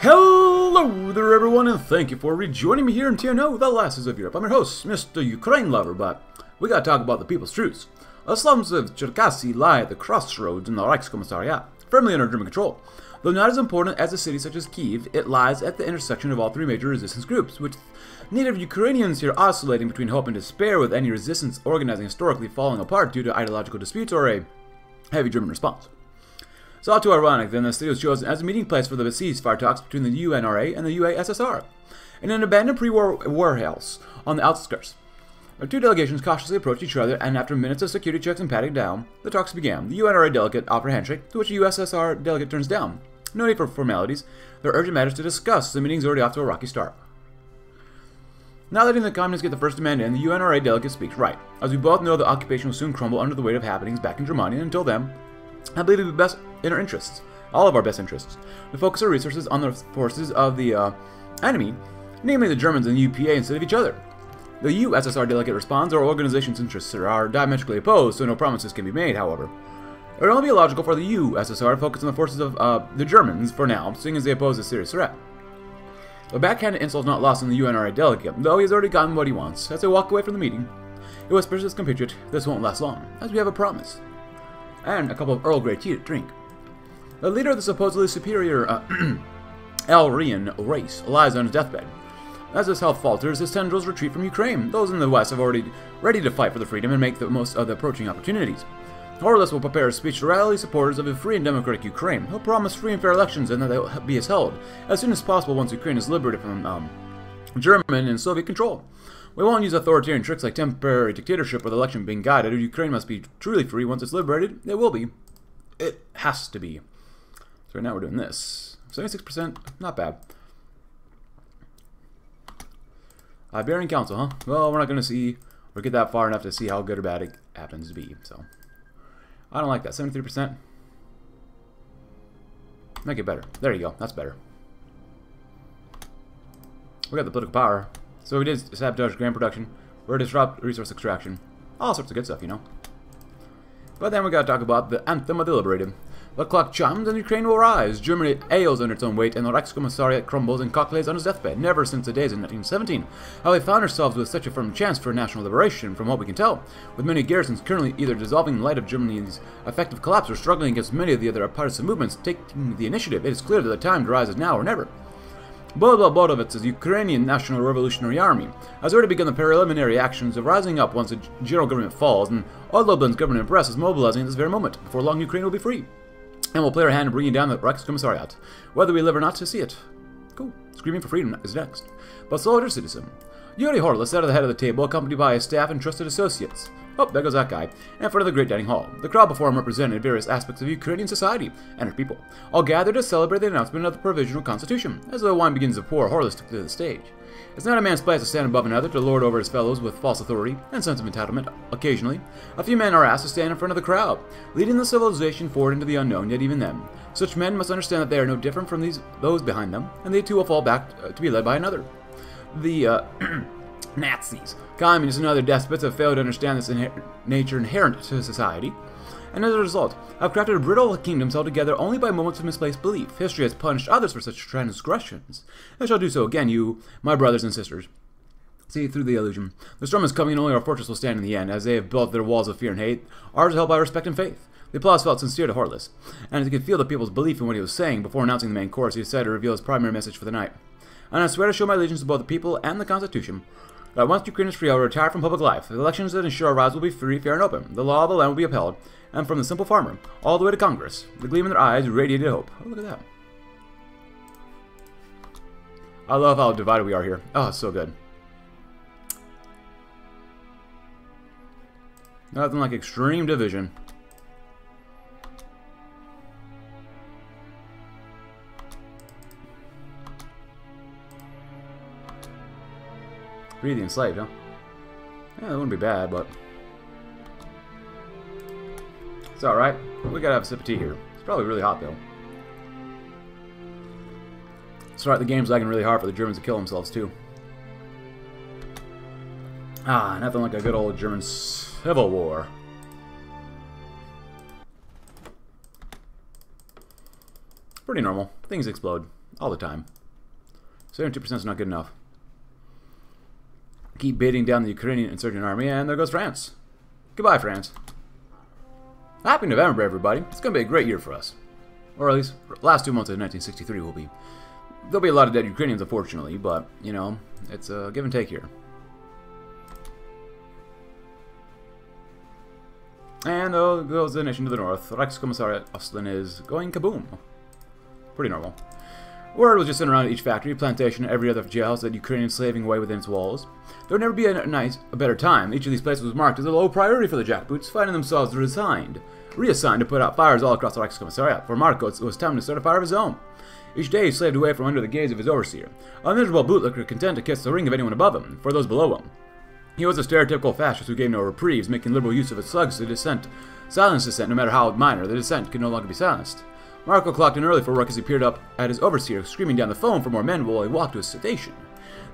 Hello there everyone and thank you for rejoining me here in TNO, the Lasses of Europe. I'm your host, Mr. Ukraine Lover, but we gotta talk about the people's truths. The slums of Cherkasy lie at the crossroads in the Reichskommissariat, firmly under German control. Though not as important as a city such as Kiev, it lies at the intersection of all three major resistance groups, with native Ukrainians here oscillating between hope and despair with any resistance organizing historically falling apart due to ideological disputes or a heavy German response. It's all too ironic then the city was chosen as a meeting place for the ceasefire talks between the UNRA and the UASSR, in an abandoned pre-war warehouse on the outskirts. The two delegations cautiously approached each other, and after minutes of security checks and patting down, the talks began. The UNRA delegate offered a handshake, to which the USSR delegate turns down. No need for formalities. There are urgent matters to discuss. The meeting's already off to a rocky start. Now letting the communists get the first demand in, the UNRA delegate speaks right. As we both know, the occupation will soon crumble under the weight of happenings back in Germany, and until then, I believe it would be best in our interests, all of our best interests, to focus our resources on the forces of the uh, enemy, namely the Germans and the UPA instead of each other. The USSR delegate responds, our organization's interests are diametrically opposed, so no promises can be made, however. It would only be logical for the USSR to focus on the forces of uh, the Germans for now, seeing as they pose a serious threat. The backhanded insult is not lost on the UNRA delegate, though he has already gotten what he wants. As they walk away from the meeting, he whispers his compatriot, this won't last long, as we have a promise. And a cup of Earl Grey tea to drink. The leader of the supposedly superior uh, Aryan race lies on his deathbed. As his health falters, his tendrils retreat from Ukraine. Those in the West have already ready to fight for the freedom and make the most of the approaching opportunities. Horlis will prepare a speech to rally supporters of a free and democratic Ukraine. He'll promise free and fair elections and that they will be as held as soon as possible once Ukraine is liberated from um, German and Soviet control. We won't use authoritarian tricks like temporary dictatorship with election being guided. Ukraine must be truly free once it's liberated. It will be. It has to be. So now we're doing this. 76%, not bad. Uh, Iberian Council, huh? Well, we're not going to see or get that far enough to see how good or bad it happens to be. So, I don't like that. 73%. Make it better. There you go. That's better. We got the political power. So we did sabotage grain production. We're disrupt resource extraction. All sorts of good stuff, you know. But then we gotta talk about the anthem of the liberated. The clock chimes and Ukraine will rise. Germany ails under its own weight, and the Reichskommissariat crumbles and Koch lays on his deathbed. Never since the days of 1917 have we found ourselves with such a firm chance for national liberation, from what we can tell. With many garrisons currently either dissolving in light of Germany's effective collapse or struggling against many of the other partisan movements taking the initiative, it is clear that the time to rise is now or never. Borovets's Ukrainian National Revolutionary Army has already begun the preliminary actions of rising up once the general government falls, and Ohloblyn's government press is mobilizing at this very moment. Before long, Ukraine will be free. And we'll play our hand in bringing down the Reichskommissariat, whether we live or not to see it. Cool. Screaming for freedom is next. But soldier citizen. Yuri Horlis sat at the head of the table, accompanied by his staff and trusted associates. Oh, there goes that guy. In front of the great dining hall. The crowd before him represented various aspects of Ukrainian society and her people, all gathered to celebrate the announcement of the provisional constitution. As the wine begins to pour, took to the stage. It's not a man's place to stand above another to lord over his fellows with false authority and sense of entitlement. Occasionally, a few men are asked to stand in front of the crowd, leading the civilization forward into the unknown, yet even then, such men must understand that they are no different from these those behind them, and they too will fall back uh, to be led by another. The, uh, Nazis, communists, and other despots have failed to understand this inher nature inherent to society, and as a result, have crafted brittle kingdoms held together only by moments of misplaced belief. History has punished others for such transgressions. It shall do so again, you, my brothers and sisters. See through the illusion. The storm is coming, and only our fortress will stand in the end, as they have built their walls of fear and hate. Ours held by respect and faith. The applause felt sincere to Horlis, and as he could feel the people's belief in what he was saying before announcing the main course, he decided to reveal his primary message for the night. And I swear to show my allegiance to both the people and the Constitution, that once Ukraine is free, I will retire from public life. The elections that ensure our rise will be free, fair, and open. The law of the land will be upheld, and from the simple farmer all the way to Congress, the gleam in their eyes radiated hope. Oh, look at that. I love how divided we are here. Oh, so good. Nothing like extreme division. Free the enslaved, huh? Yeah, that wouldn't be bad, but... It's alright. We gotta have a sip of tea here. It's probably really hot, though. Start the game's lagging really hard for the Germans to kill themselves, too. Ah, nothing like a good old German civil war. Pretty normal. Things explode. all the time. 72% is not good enough. Keep beating down the Ukrainian insurgent army, and there goes France. Goodbye, France. Happy November, everybody. It's going to be a great year for us. Or at least, last two months of 1963 will be. There'll be a lot of dead Ukrainians, unfortunately, but, you know, it's a give and take here. And there goes the nation to the north. Reichskommissariat Osten is going kaboom. Pretty normal. Word was just sent around each factory, plantation, and every other jails that Ukrainians slaving away within its walls. There would never be a nice, a better time. Each of these places was marked as a low priority for the jackboots, finding themselves resigned, reassigned to put out fires all across the Reichskommissariat. For Marco, it was time to start a fire of his own. Each day he slaved away from under the gaze of his overseer, a miserable bootlicker content to kiss the ring of anyone above him, for those below him. He was a stereotypical fascist who gave no reprieves, making liberal use of his slugs to dissent. Silence dissent, no matter how minor, the dissent could no longer be silenced. Marco clocked in early for work as he peered up at his overseer, screaming down the phone for more men while he walked to his station.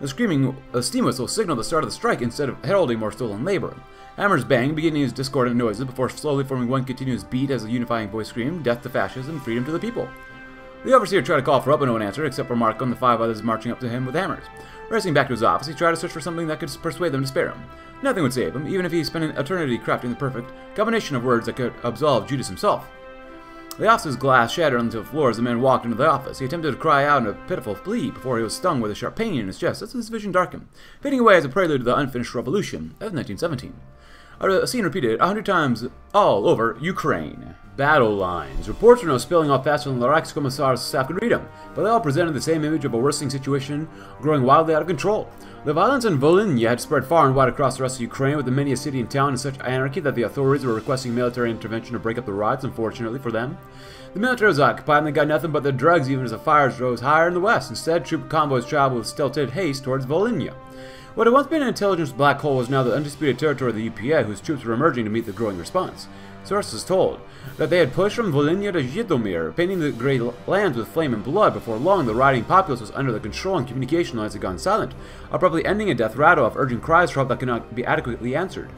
The screaming steam whistle signaled the start of the strike instead of heralding more stolen labor. Hammers banged, beginning his discordant noises before slowly forming one continuous beat as a unifying voice screamed, Death to fascism, freedom to the people. The overseer tried to call for help, but no one answered, except for Marco and the five others marching up to him with hammers. Racing back to his office, he tried to search for something that could persuade them to spare him. Nothing would save him, even if he spent an eternity crafting the perfect combination of words that could absolve Judas himself. The office's glass shattered onto the floor as the man walked into the office. He attempted to cry out in a pitiful plea before he was stung with a sharp pain in his chest as his vision darkened, fading away as a prelude to the unfinished revolution of 1917. A scene repeated a hundred times all over Ukraine. Battle lines. Reports were now spilling off faster than the Reichskommissar's staff could read them, but they all presented the same image of a worsening situation growing wildly out of control. The violence in Volhynia had spread far and wide across the rest of Ukraine, with the many a city and town in such anarchy that the authorities were requesting military intervention to break up the riots, unfortunately for them. The military was occupied and they got nothing but their drugs even as the fires rose higher in the west. Instead, troop convoys traveled with stilted haste towards Volhynia. What had once been an intelligence black hole was now the undisputed territory of the UPA, whose troops were emerging to meet the growing response. Sources told that they had pushed from Volhynia to Zhytomyr, painting the great lands with flame and blood. Before long, the rioting populace was under the control and communication lines had gone silent, abruptly ending a death rattle of urgent cries for help that could not be adequately answered.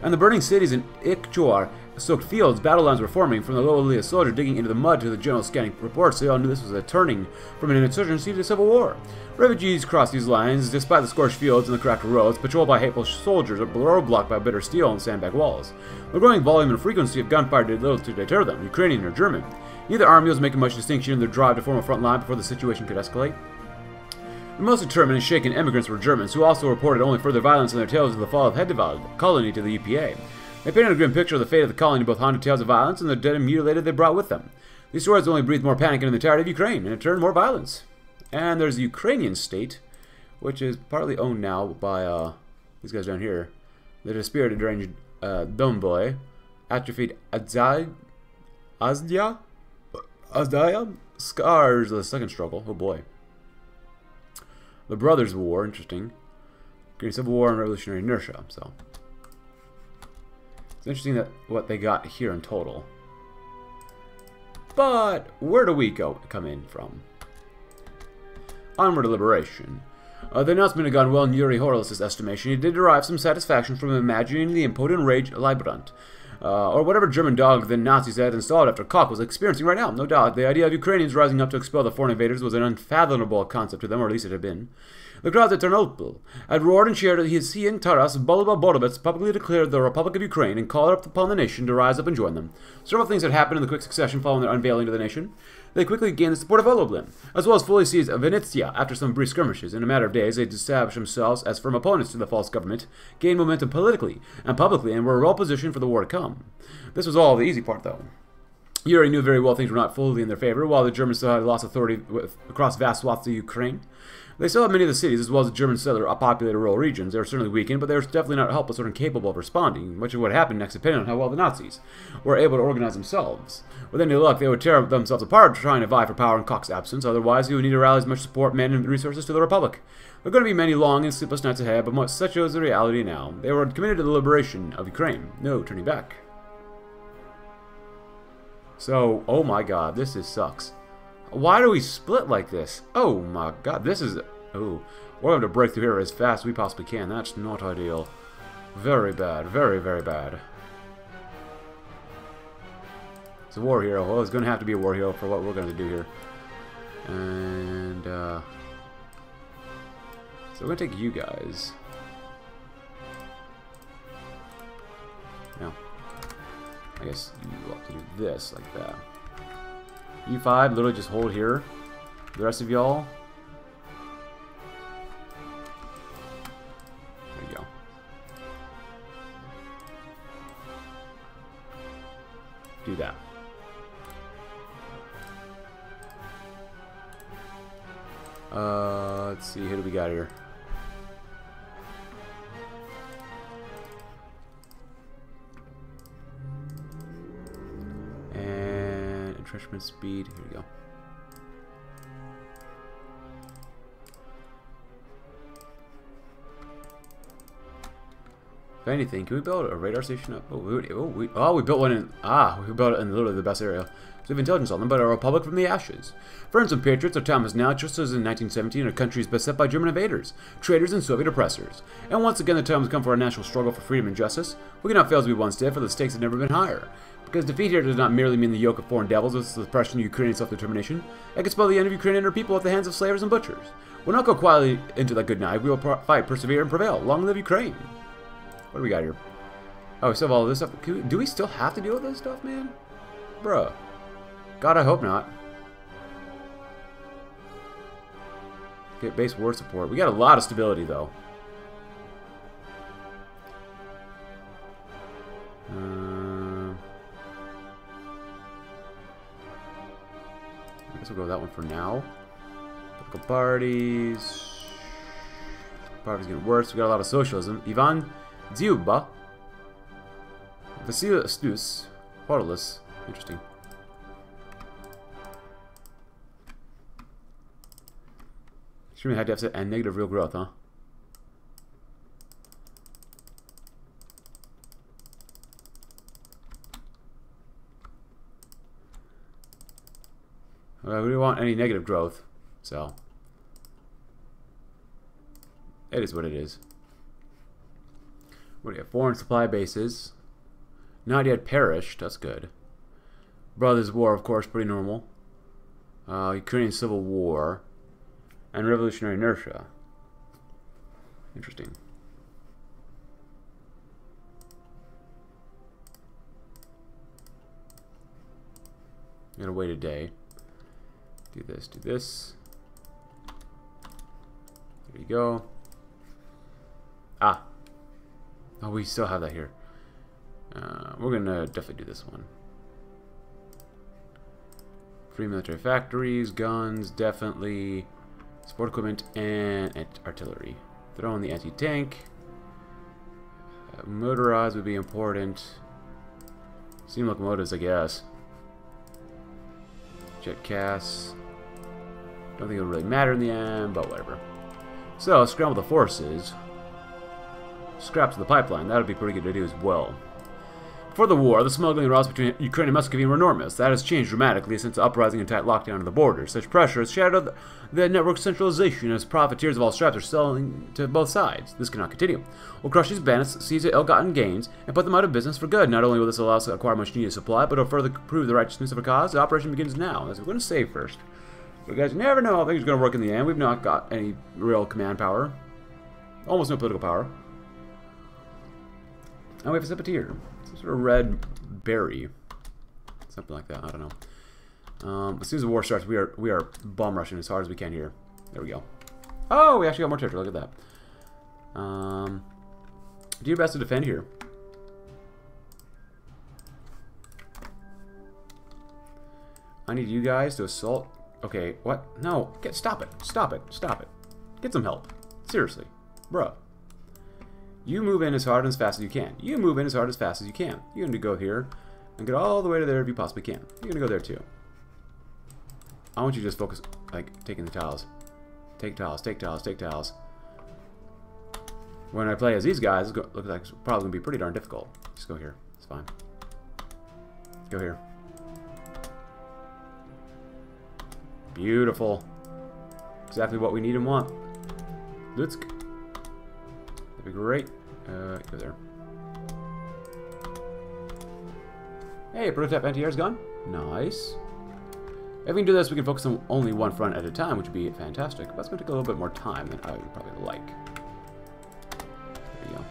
And the burning cities in Ikchor soaked fields, battle lines were forming, from the lowly soldier digging into the mud to the general scanning reports. They all knew this was a turning from an insurgency to civil war. Refugees crossed these lines, despite the scorched fields and the cracked roads, patrolled by hateful soldiers or roadblocked by bitter steel and sandbag walls. The growing volume and frequency of gunfire did little to deter them, Ukrainian or German. Neither army was making much distinction in their drive to form a front line before the situation could escalate. The most determined and shaken immigrants were Germans, who also reported only further violence in their tales of the fall of Hegewald, colony to the UPA. They painted a grim picture of the fate of the colony, both haunted tales of violence and the dead and mutilated they brought with them. These stories only breathed more panic into the entirety of Ukraine, and in turn more violence. And there's the Ukrainian state, which is partly owned now by uh, these guys down here. The dispirited deranged uh, Domboy, atrophied Adzai, Azdia, Azdaya, scars of the second struggle. Oh boy. The Brothers' War, interesting. Green Civil War and Revolutionary Inertia, so. It's interesting that what they got here in total. But where do we go come in from? Onward to liberation. Uh, the announcement had gone well in Yuri Horlis' estimation. He did derive some satisfaction from imagining the impotent rage Leibbrandt, uh, or whatever German dog the Nazis had installed after Koch was experiencing right now. No doubt, the idea of Ukrainians rising up to expel the foreign invaders was an unfathomable concept to them, or at least it had been. The crowds at Ternopil had roared and cheered as he and Taras publicly declared the Republic of Ukraine and called up upon the nation to rise up and join them. Several things had happened in the quick succession following their unveiling to the nation. They quickly gained the support of Ohloblyn, as well as fully seized Vinnytsia after some brief skirmishes. In a matter of days, they established themselves as firm opponents to the false government, gained momentum politically and publicly, and were well positioned for the war to come. This was all the easy part, though. Yuri knew very well things were not fully in their favor, while the Germans still had lost authority across vast swaths of Ukraine. They still had many of the cities, as well as the German settler populated rural regions. They were certainly weakened, but they were definitely not helpless or incapable of responding, much of what happened next depended on how well the Nazis were able to organize themselves. With any luck, they would tear themselves apart trying to vie for power in Koch's absence, otherwise he would need to rally as much support, men, and resources to the Republic. There are going to be many long and sleepless nights ahead, but such is the reality now. They were committed to the liberation of Ukraine. No turning back. So, oh my god, this is sucks. Why do we split like this? Oh my god, this is... Oh, we're going to break through here as fast as we possibly can. That's not ideal. Very bad. Very, very bad. It's a war hero. Well, it's going to have to be a war hero for what we're going to do here. And, uh... So we're gonna take you guys. Now, I guess you have to do this like that. E5, literally just hold here. The rest of y'all, there you go. Do that. Uh, let's see, who do we got here? Entrenchment speed, here we go. If anything, can we build a radar station up? Oh, we, oh, we, oh, we built one in... Ah, we built it in literally the best area. So we have intelligence on them, but a republic from the ashes. Friends and patriots, our time is now, just as in 1917, our country is beset by German invaders, traitors, and Soviet oppressors. And once again, the time has come for our national struggle for freedom and justice. We cannot fail to be one step, for the stakes have never been higher. Because defeat here does not merely mean the yoke of foreign devils, it's the suppression of Ukrainian self-determination. It can spell the end of Ukrainian inner people at the hands of slavers and butchers. We'll not go quietly into that good night. We will fight, persevere, and prevail. Long live Ukraine! What do we got here? Oh, we still have all this stuff. We, do we still have to deal with this stuff, man? Bruh. God, I hope not. Get base war support. We got a lot of stability, though. Uh, I guess we'll go with that one for now. Political parties. Parties getting worse. We got a lot of socialism. Ivan Dziuba. Vasyl Stus. Horolus. Interesting. Extremely high deficit and negative real growth, huh? We don't want any negative growth, so it is what it is. What do you have? Foreign supply bases. Not yet perished. That's good. Brothers War, of course, pretty normal. Uh, Ukrainian Civil War. And Revolutionary Inertia. Interesting. I'm gonna wait a day. Do this, do this. There you go. Ah, Oh, we still have that here. Uh, we're gonna definitely do this one. Free military factories, guns, definitely. Sport equipment and artillery. Throw in the anti-tank. Uh, motorized would be important. Steam locomotives, I guess. Jet casts. Don't think it'll really matter in the end, but whatever. So, scramble the forces scraps of the pipeline. That would be pretty good to do as well. Before the war, the smuggling routes between Ukraine and Muscovy were enormous. That has changed dramatically since the uprising and tight lockdown of the border. Such pressure has shattered the network centralization as profiteers of all stripes are selling to both sides. This cannot continue. We'll crush these bandits, seize ill-gotten gains, and put them out of business for good. Not only will this allow us to acquire much needed supply, but it'll further prove the righteousness of our cause. The operation begins now. As we're going to save first. But guys, never know how things are going to work in the end. We've not got any real command power. Almost no political power. Oh, we have a Sepetier. Some sort of red berry. Something like that. I don't know. Um, as soon as the war starts, we are we are bomb rushing as hard as we can here. There we go. Oh, we actually got more territory. Look at that. Um, do your best to defend here. I need you guys to assault. Okay, what? No, get stop it. Stop it. Stop it. Get some help. Seriously. Bruh. You move in as hard and as fast as you can. You move in as hard as fast as you can. You're going to go here and get all the way to there if you possibly can. You're going to go there too. I want you to just focus, like, taking the tiles. Take tiles, take tiles, take tiles. When I play as these guys, it looks like it's probably going to be pretty darn difficult. Just go here. It's fine. Go here. Beautiful. Exactly what we need and want. Let's go. That'd be great. Uh, go there. Hey, prototype anti-air's gone. Nice. If we can do this, we can focus on only one front at a time, which would be fantastic. But it's going to take a little bit more time than I would probably like. There we go.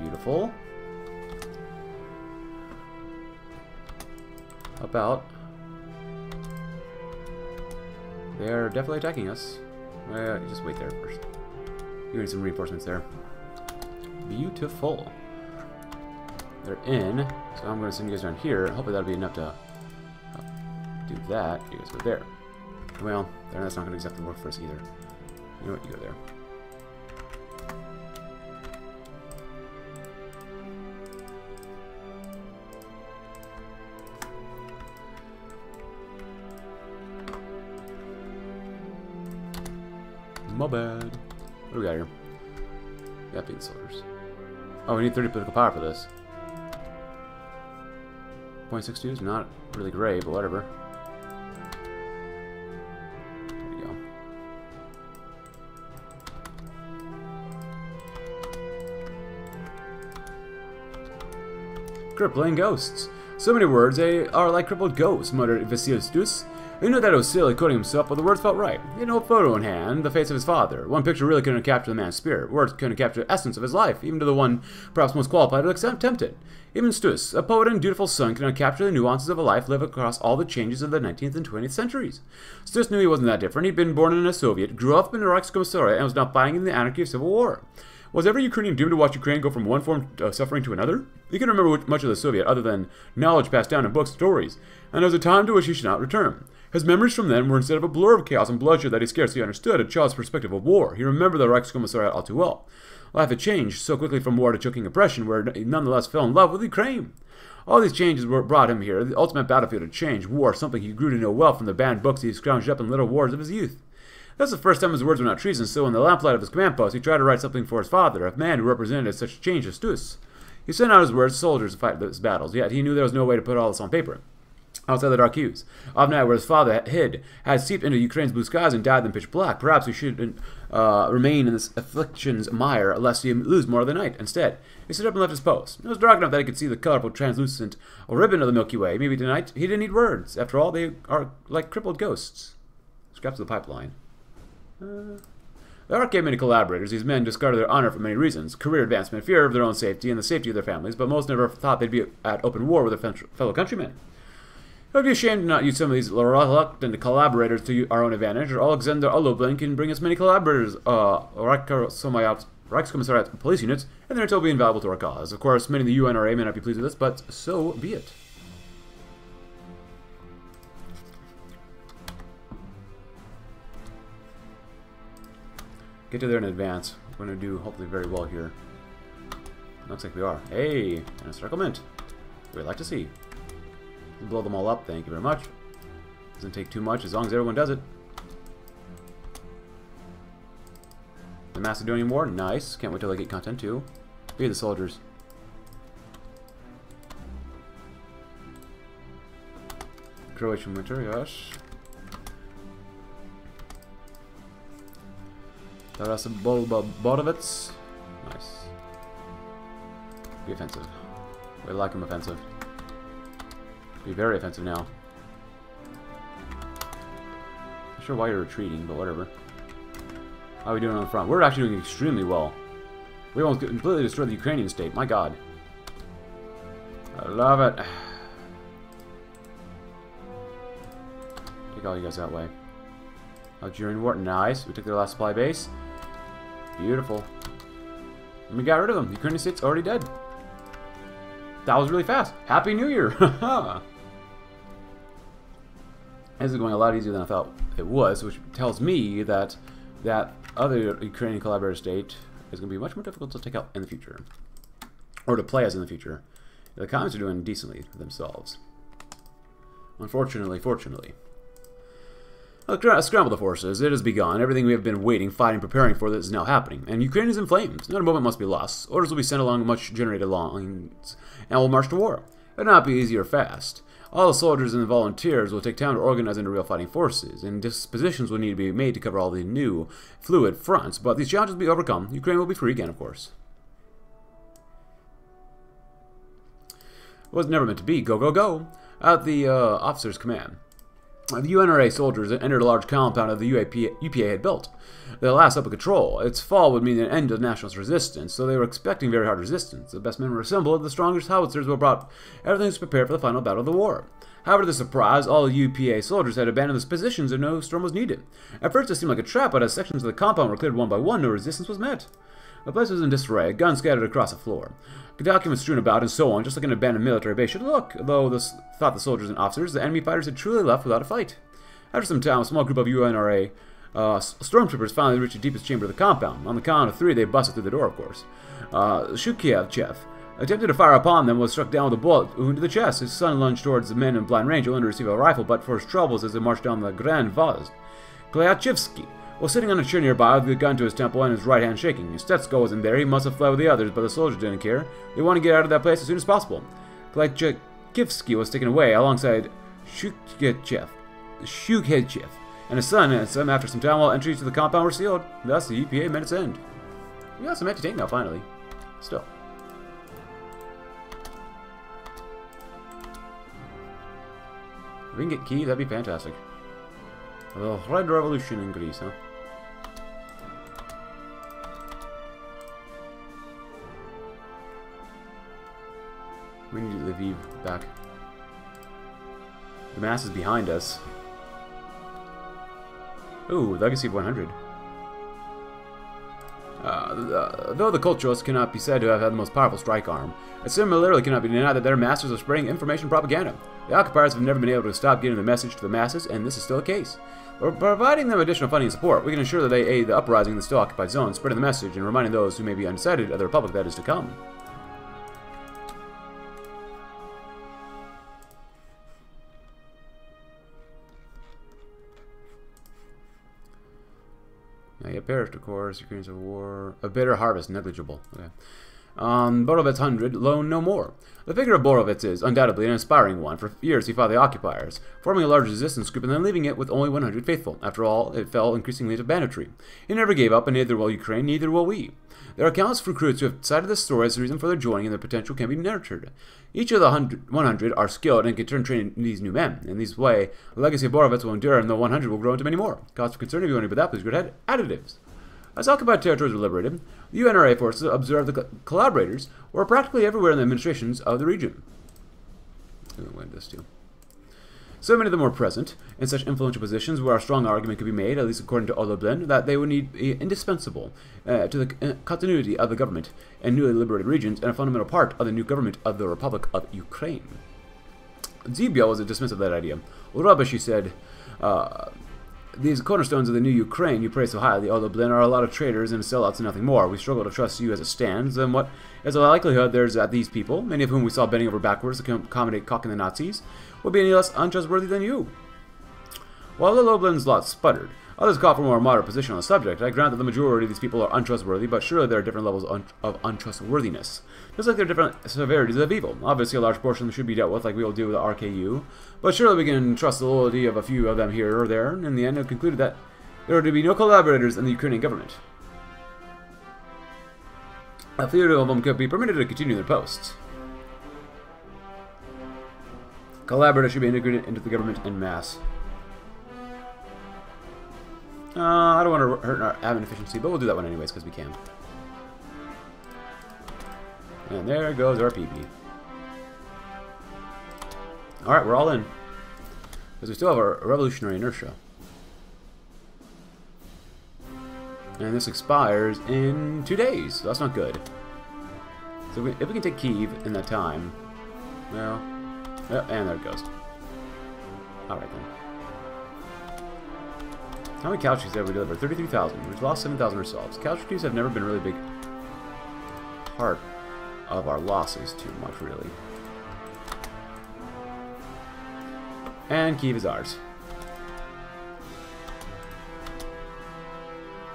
Beautiful. About. They're definitely attacking us. Uh, just wait there first. You need some reinforcements there. Beautiful. They're in, so I'm going to send you guys down here. Hopefully that'll be enough to uh, do that. You guys go there. Well, that's not going to exactly work for us either. You know what? You go there. Bad. What do we got here? Yeah, bean soldiers. Oh, we need 30 political power for this. 0.62 is not really great, but whatever. There we go. Crippling ghosts. So many words, they are like crippled ghosts, muttered he knew that it was silly quoting himself, but the words felt right. He had no photo in hand, the face of his father. One picture really couldn't capture the man's spirit. Words couldn't capture the essence of his life, even to the one perhaps most qualified to attempt it. Even Stus, a poet and dutiful son, cannot capture the nuances of a life lived across all the changes of the 19th and 20th centuries. Stus knew he wasn't that different. He'd been born in a Soviet, grew up in the Reichskommissariat, and was now fighting in the anarchy of civil war. Was every Ukrainian doomed to watch Ukraine go from one form of uh, suffering to another? He couldn't remember much of the Soviet other than knowledge passed down in books and stories, and there was a time to which he should not return. His memories from then were instead of a blur of chaos and bloodshed that he scarcely understood, a child's perspective of war. He remembered the Reichskommissariat all too well. Life had changed so quickly from war to choking oppression, where he nonetheless fell in love with Ukraine. All these changes were brought him here. The ultimate battlefield had changed. War, something he grew to know well from the banned books he scrounged up in little wars of his youth. That's the first time his words were not treason, so in the lamplight of his command post, he tried to write something for his father, a man who represented such change as Stus. He sent out his words soldiers to fight those battles, yet he knew there was no way to put all this on paper outside the dark hues. Avnai, where his father hid, has seeped into Ukraine's blue skies and dyed them pitch black. Perhaps we should uh, remain in this affliction's mire, lest he lose more of the night. Instead, he stood up and left his post. It was dark enough that he could see the colorful, translucent ribbon of the Milky Way. Maybe tonight he didn't need words. After all, they are like crippled ghosts. Scraps of the pipeline. Uh, there aren't many collaborators. These men discarded their honor for many reasons career advancement, fear of their own safety, and the safety of their families, but most never thought they'd be at open war with their fellow countrymen. It would be a shame to not use some of these reluctant collaborators to our own advantage, Alexander Ohloblyn can bring us many collaborators, uh, Reichskommissariat police units, and intel will be invaluable to our cause. Of course, many in the UNRA may not be pleased with this, but so be it. Get to there in advance. We're going to do, hopefully, very well here. Looks like we are. Hey, and a. We'd like to see. Blow them all up, thank you very much. Doesn't take too much as long as everyone does it. The Macedonian War, nice. Can't wait till I get content too. Be the soldiers. Croatian winter, yes. Tarasa Bolba Bodovitz. Nice. Be offensive. We like him offensive. Be very offensive now. Not sure why you're retreating, but whatever. How are we doing on the front? We're actually doing extremely well. We almost completely destroyed the Ukrainian state. My god. I love it. Take all you guys that way. Algerian war. Nice. We took their last supply base. Beautiful. And we got rid of them. The Ukrainian state's already dead. That was really fast. Happy New Year! is going a lot easier than I thought it was, which tells me that that other Ukrainian collaborator state is going to be much more difficult to take out in the future. Or to play as in the future. The commies are doing decently themselves. Unfortunately, fortunately. Scramble the forces. It has begun. Everything we have been waiting, fighting, preparing for this is now happening. And Ukraine is in flames. Not a moment must be lost. Orders will be sent along much generated lines, and we'll march to war. It will not be easy or fast. All the soldiers and the volunteers will take time to organize into real fighting forces, and dispositions will need to be made to cover all the new, fluid fronts. But these challenges will be overcome. Ukraine will be free again, of course. It was never meant to be. Go, go, go! At the uh, officer's command. The UNRA soldiers entered a large compound that the UAP, UPA had built. The last up of control. Its fall would mean an end to the nationalist resistance, so they were expecting very hard resistance. The best men were assembled, the strongest howitzers were brought. Everything was prepared for the final battle of the war. However, to the surprise, all UPA soldiers had abandoned their positions and no storm was needed. At first it seemed like a trap, but as sections of the compound were cleared one by one, no resistance was met. The place was in disarray, guns scattered across the floor, documents strewn about, and so on, just like an abandoned military base should look, though this thought the soldiers and officers, the enemy fighters had truly left without a fight. After some time, a small group of UNRA uh, stormtroopers finally reached the deepest chamber of the compound. On the count of three, they busted through the door, of course. Uh, Shukhevych attempted to fire upon them, was struck down with a bullet wound to the chest. His son lunged towards the men in blind range, only to receive a rifle, but for his troubles as they marched down the Grand Vaz. Klyachkivsky was sitting on a chair nearby with a gun to his temple and his right hand shaking. His Stetsko wasn't there, he must have fled with the others, but the soldiers didn't care. They wanted to get out of that place as soon as possible. Klyachkivsky was taken away alongside Shukhevych, Shukhevych and his son and some after some time while entries to the compound were sealed. Thus, the UPA met its end. We got some entertainment now, finally. Still. If we can get Key, that'd be fantastic. The Red Revolution in Greece, huh? We need Lviv back. The mass is behind us. Ooh, Legacy of 100. Uh, though the Culturists cannot be said to have had the most powerful strike arm, it similarly cannot be denied that they're masters of spreading information propaganda. The occupiers have never been able to stop getting the message to the masses, and this is still the case. By providing them additional funding and support, we can ensure that they aid the uprising in the still occupied zone, spreading the message and reminding those who may be undecided of the republic that is to come. Now you perished, of course. Experience of war. A bitter harvest, negligible. Okay. Um, Borovets 100, Loan No More. The figure of Borovets is, undoubtedly, an inspiring one. For years he fought the occupiers, forming a large resistance group and then leaving it with only 100 faithful. After all, it fell increasingly to banditry. He never gave up, and neither will Ukraine, neither will we. There are countless recruits who have cited this story as the reason for their joining, and their potential can be nurtured. Each of the 100 are skilled and can turn train these new men. In this way, the legacy of Borovets will endure, and the 100 will grow into many more. Cause for concern if you want to that, please go good additives. As occupied territories were liberated, the UNRA forces observed the collaborators were practically everywhere in the administrations of the region. This too. So many of them were present in such influential positions where a strong argument could be made, at least according to Ohloblyn, that they would need be indispensable uh, to the uh, continuity of the government in newly liberated regions and a fundamental part of the new government of the Republic of Ukraine. Zibia was dismissive of that idea. He said, uh, these cornerstones of the new Ukraine you praise so highly, Ohloblyn, are a lot of traitors and sellouts and nothing more. We struggle to trust you as it stands, and what is the likelihood there's that these people, many of whom we saw bending over backwards to accommodate Koch and the Nazis, would be any less untrustworthy than you? While the Ohloblyn's lot sputtered, others call for a more moderate position on the subject. I grant that the majority of these people are untrustworthy, but surely there are different levels of untrustworthiness. Just like there are different severities of evil. Obviously, a large portion should be dealt with like we will do with the RKU, but surely we can trust the loyalty of a few of them here or there. In the end, it concluded that there are to be no collaborators in the Ukrainian government. A few of them could be permitted to continue their posts. Collaborators should be integrated into the government en masse. Uh, I don't want to hurt our admin efficiency, but we'll do that one anyways because we can. And there goes our PP. Alright, we're all in. Because we still have our revolutionary inertia. And this expires in two days, so that's not good. So if we can take Kiev in that time, well, and there it goes. Alright then. How many couch have we delivered? 33,000. We've lost 7,000 ourselves. Couch have never been really big part of our losses too much, really. And Kiev is ours.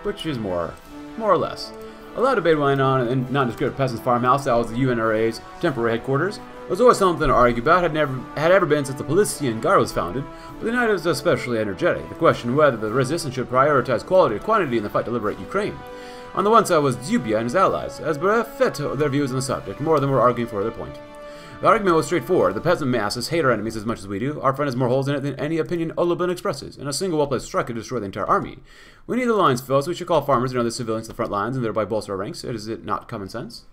Which is more, more or less. A lot of debate went on in nondescript peasants' farmhouse that was the UNRA's temporary headquarters. Was always something to argue about, had never had ever been since the Polissian Guard was founded, but the night was especially energetic. The question whether the resistance should prioritize quality or quantity in the fight to liberate Ukraine. On the one side was Zubia and his allies, as Bref fit their views on the subject, more of them were arguing for their point. The argument was straightforward. The peasant masses hate our enemies as much as we do. Our friend has more holes in it than any opinion Ohloblyn expresses, and a single well-placed strike could destroy the entire army. We need the lines filled, so we should call farmers and other civilians to the front lines and thereby bolster our ranks. Is it not common sense?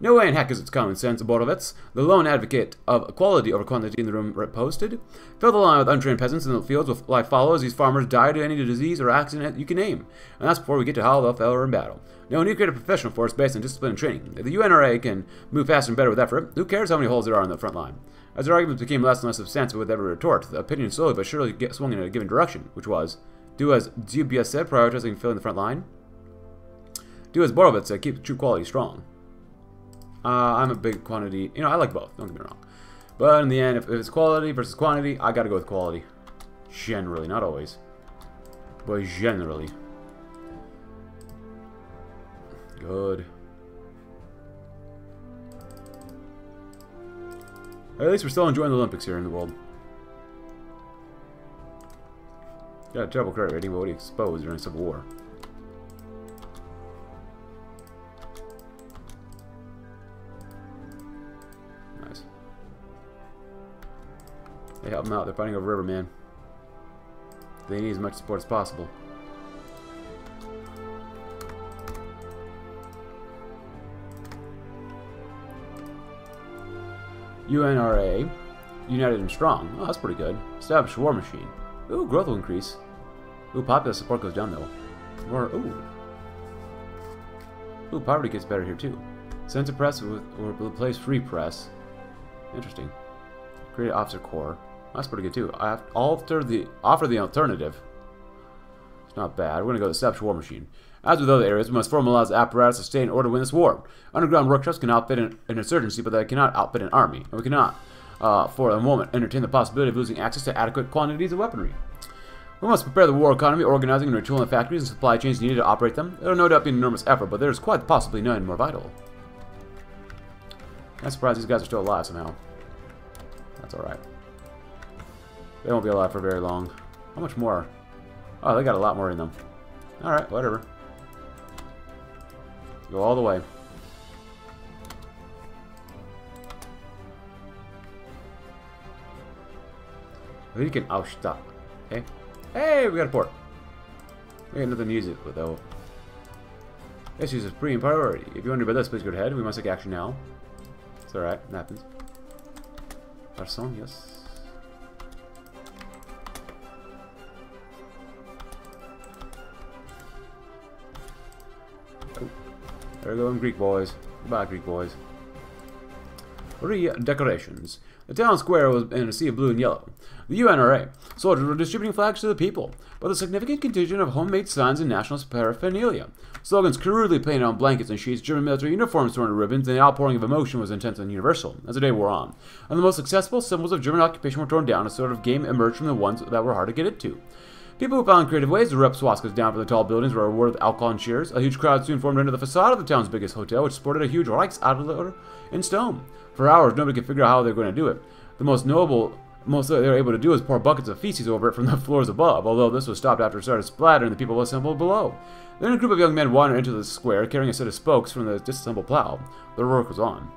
No way in heck is it common sense, Borovets, the lone advocate of quality over quantity in the room posted. Fill the line with untrained peasants in the fields with life follows. These farmers die to any disease or accident you can name. And that's before we get to how they'll fail in battle. No, we need to create a professional force based on discipline and training. If the UNRA can move faster and better with effort, who cares how many holes there are on the front line? As their arguments became less and less substantive with every retort, the opinion slowly but surely swung in a given direction, which was, do as Zubia said, prioritizing filling the front line. Do as Borovets said, keep true quality strong. Uh, I'm a big quantity. You know, I like both. Don't get me wrong. But in the end, if, if it's quality versus quantity, I gotta go with quality. Generally, not always. But generally. Good. At least we're still enjoying the Olympics here in the world. Got a terrible credit rating, but what do you expose during Civil War? They help them out. They're fighting over Riverman. They need as much support as possible. UNRA, United and Strong. Oh, that's pretty good. Established War Machine. Ooh, growth will increase. Ooh, popular support goes down though. Ooh. Ooh, poverty gets better here too. Censor press with, or replace free press. Interesting. Create officer corps. That's pretty good too. Alter the offer the alternative. It's not bad. We're gonna go to the Steps War Machine. As with other areas, we must formalize the apparatus to stay in order to win this war. Underground workshops can outfit an, an insurgency, but they cannot outfit an army, and we cannot, uh, for a moment, entertain the possibility of losing access to adequate quantities of weaponry. We must prepare the war economy, organizing and retooling factories and supply chains needed to operate them. It will no doubt be an enormous effort, but there is quite possibly none more vital. I'm surprised these guys are still alive somehow. That's alright. They won't be alive for very long. How much more? Oh, they got a lot more in them. Alright, whatever. Go all the way. We can outstop. Okay. Hey, we got a port. We got nothing to use it with though. This is a pre priority. If you're wondering about this, please go ahead. We must take action now. It's alright, it happens. Person, yes. There we go, Greek boys. Goodbye, Greek boys. Re-decorations. The town square was in a sea of blue and yellow. The UNRA soldiers were distributing flags to the people, but a significant contingent of homemade signs and national paraphernalia. Slogans crudely painted on blankets and sheets, German military uniforms torn to ribbons, and the outpouring of emotion was intense and universal as the day wore on. And the most successful symbols of German occupation were torn down, a sort of game emerged from the ones that were hard to get into. People who found creative ways to rip swastikas down from the tall buildings were rewarded with alcohol and cheers. A huge crowd soon formed under the facade of the town's biggest hotel, which sported a huge Reichsadler in stone. For hours, nobody could figure out how they were going to do it. The most noble most they were able to do was pour buckets of feces over it from the floors above, although this was stopped after it started splattering the people assembled below. Then a group of young men wandered into the square, carrying a set of spokes from the disassembled plow. Their work was on.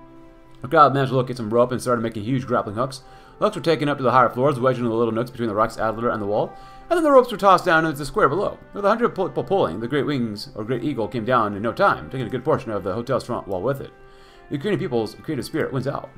The crowd managed to locate some rope and started making huge grappling hooks. The hooks were taken up to the higher floors, wedged into the little nooks between the Reichsadler and the wall and then the ropes were tossed down into the square below. With a hundred people pulling, the Great Wings, or Great Eagle, came down in no time, taking a good portion of the hotel's front wall with it. The Ukrainian people's creative spirit wins out.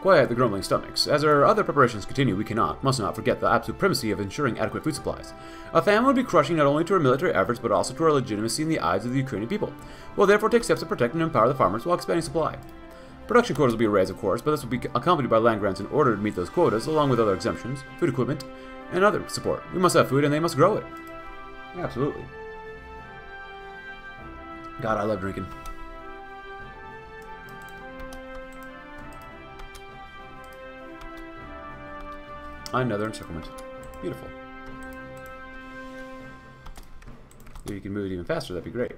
Quiet the grumbling stomachs. As our other preparations continue, we cannot, must not forget the absolute primacy of ensuring adequate food supplies. A famine would be crushing not only to our military efforts, but also to our legitimacy in the eyes of the Ukrainian people. We'll therefore take steps to protect and empower the farmers while expanding supply. Production quotas will be raised, of course, but this will be accompanied by land grants in order to meet those quotas, along with other exemptions, food equipment, and other support. We must have food and they must grow it. Absolutely. God, I love drinking. Another encirclement. Beautiful. If you can move it even faster, that'd be great.